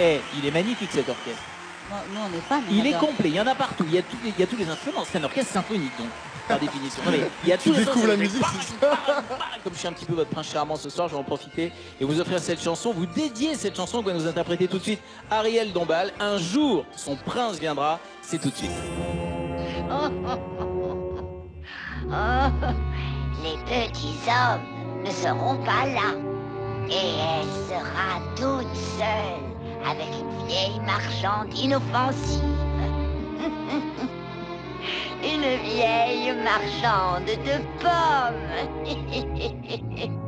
Eh, il est magnifique cet orchestre. Nous, on est fans. Il est complet, il y en a partout. Il y a tous les, il y a tous les instruments. C'est un orchestre symphonique, donc, par définition. Non, mais il y a Tu tous les découvres la instruments. musique, Comme je suis un petit peu votre prince charmant ce soir, je vais en profiter et vous offrir cette chanson, vous dédier cette chanson que va nous interpréter tout de suite Ariel Dombal. Un jour, son prince viendra. C'est tout de suite. Oh, les petits hommes ne seront pas là. Et elle sera toute seule avec une vieille marchande inoffensive. une vieille marchande de pommes.